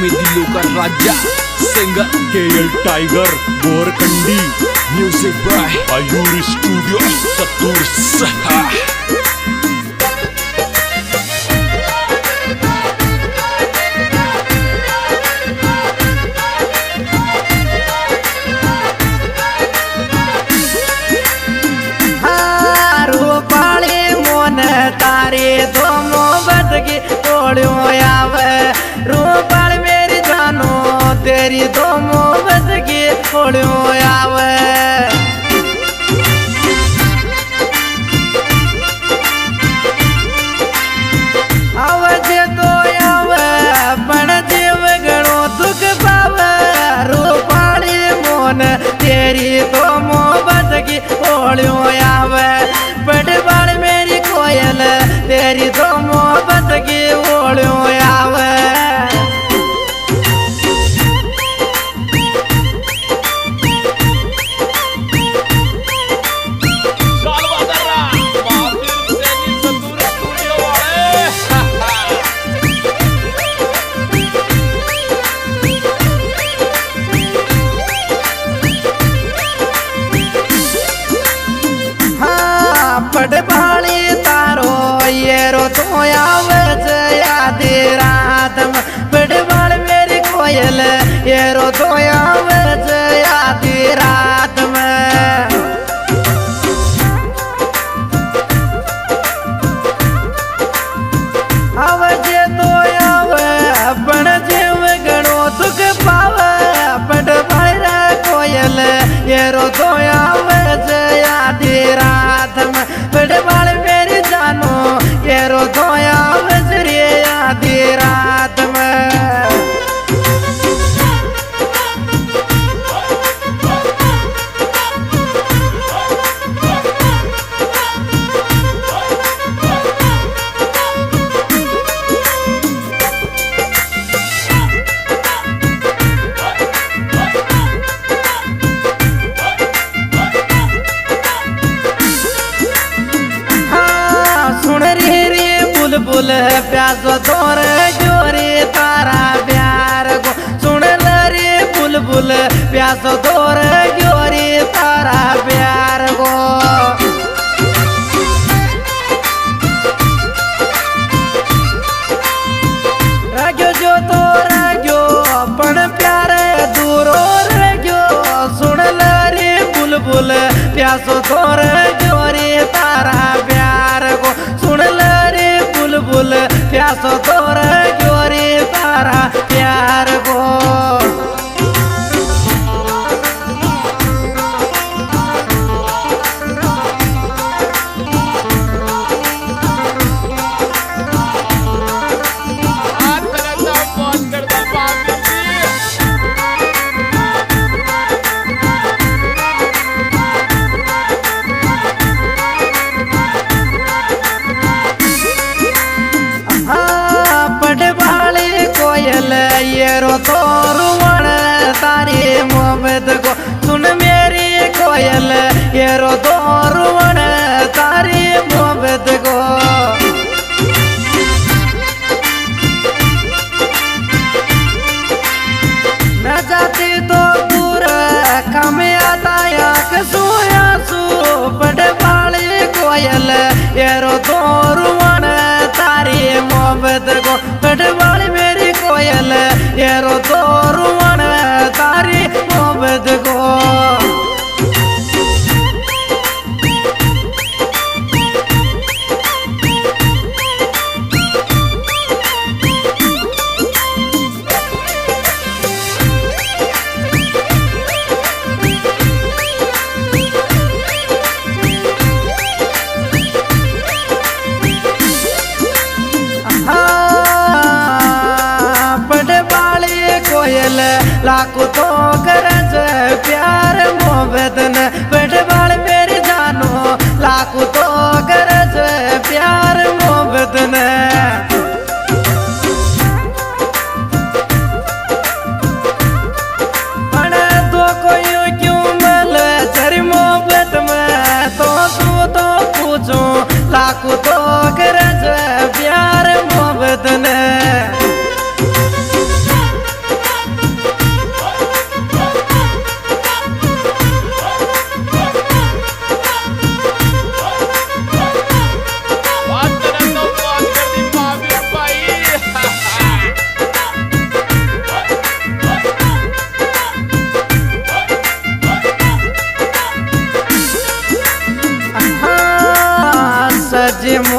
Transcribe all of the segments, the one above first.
मी दिलों का राजा. सिंगर के टाइगर गोरकंडी म्यूज़िक बाय आयुर स्टूडियो सतूर सहा लागे थोड़ो आवे। आवे तो आवे, पण जीव मोन, तेरी तो मोहब्बत की थोड़ो बड़े बाल मेरी कोयल, तेरी तो मोहब्बत की ओड़ो तो सो तोर जोरी तारा प्यार गो राजो जो तो राजो, अपन प्यार दूर राजो। सुन रे बुलबुल, प्यासो तोर जोरी तारा प्यार गो सुन रे बुलबुल, प्यासो तोर जोरी तारा लाख तो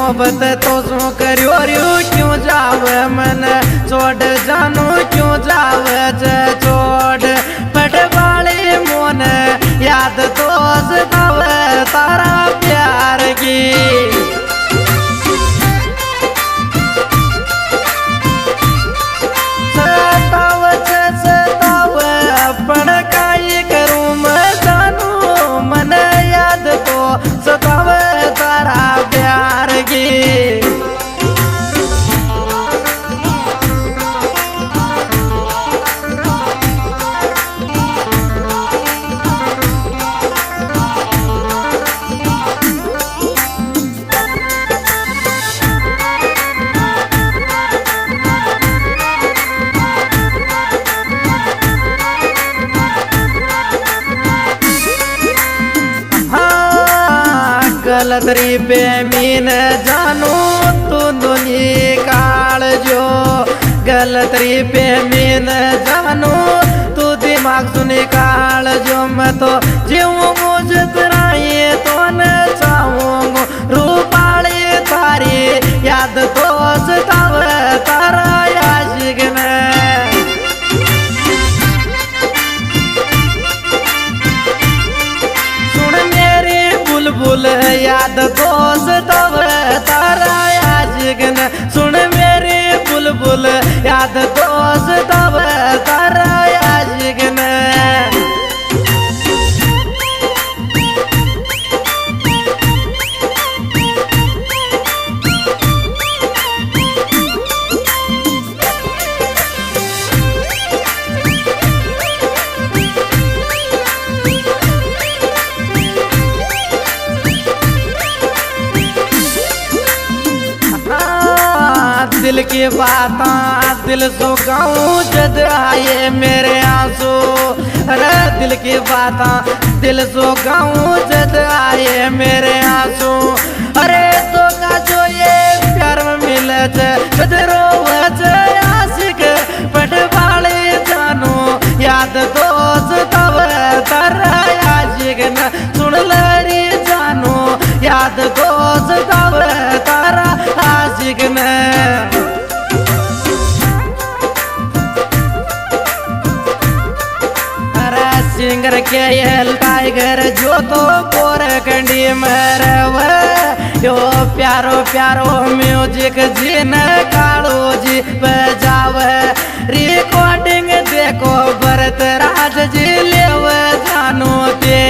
मोहब्बत तो सो करियो रियो क्यों जावे मन? छोड़ जानो क्यों जावे? छोड़ पट मोन, याद तो सतावे तारा प्यार की। गलतरी पे मीन जानू तू दुनी काल जो। गलतरी पे मीन जानू तू दिमाग सुनी काल जो। मैं तो जीव मुझ तराए तो न सुन मेरे बुलबुल याद दोस्त बात दिल सो गाऊं जद आए मेरे आँसू। अरे दिल की बात, दिल सो गाऊं जद आए मेरे आँसू। अरे तो का जो ये प्यार मिले जद रोवत आशिक पट सिंगर के यल टाइगर, जो तो पोर कंडी मर यो प्यारो प्यारो म्यूज़िक जिन कालो जी बजाव। रिकॉर्डिंग देखो, भरत राज जी लेव, जानो तेरे